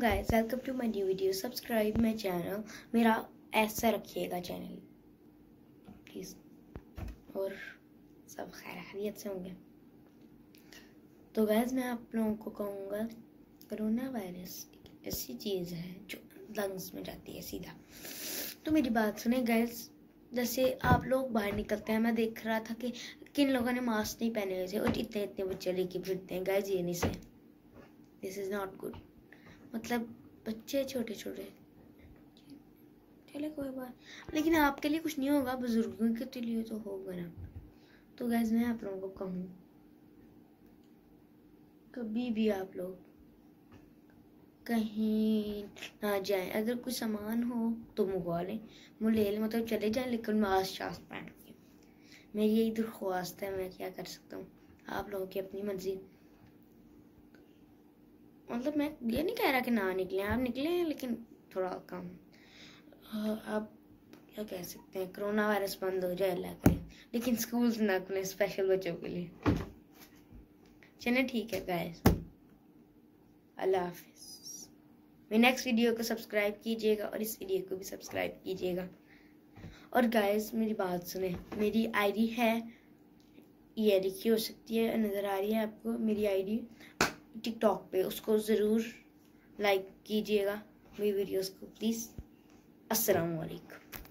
Guys welcome to my new video subscribe my channel मेरा ऐसा रखिएगा चैनल प्लीज़ और सब खैर खैरियत से होंगे। तो गैस मैं आप लोगों को कहूँगा कोरोना वायरस ऐसी चीज़ है जो लंग्स में जाती है सीधा। तो मेरी बात सुने गैस जैसे आप लोग बाहर निकलते हैं, मैं देख रहा था कि किन लोगों ने मास्क नहीं पहने हुए थे और इतने इतने बच्चे लेके फिरते हैं। गैस ये नहीं से दिस इज़ नॉट गुड मतलब बच्चे छोटे छोटे चले कोई बात लेकिन आपके लिए कुछ नहीं होगा, बुज़ुर्गों के लिए तो होगा ना। तो गैस मैं आप लोगों को कहूँ, कभी भी आप लोग कहीं ना जाए। अगर कुछ सामान हो तो मंगवा लें। ले लें मतलब चले जाएँ, लेकिन मास्क शास्क पहन के। मेरी यही दरख्वास्त है, मैं क्या कर सकता हूँ? आप लोगों की अपनी मर्ज़ी। मतलब मैं ये नहीं कह रहा कि ना निकले, आप निकले हैं लेकिन थोड़ा कम। आप क्या कह सकते हैं, कोरोना वायरस बंद हो जाए, अल्लाह करें। लेकिन स्कूल ना खुले स्पेशल बच्चों के लिए। चले, ठीक है गाइस अल्लाह हाफिज। मेरे नेक्स्ट वीडियो को सब्सक्राइब कीजिएगा और इस वीडियो को भी सब्सक्राइब कीजिएगा। और गाइस मेरी बात सुने। मेरी आईडी है, ये लिखी हो सकती है, नज़र आ रही है आपको, मेरी आईडी टिकटॉक पे उसको ज़रूर लाइक कीजिएगा मेरी वीडियोस को प्लीज़ अस्सलाम वालेकुम